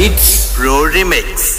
It's Pro Remix.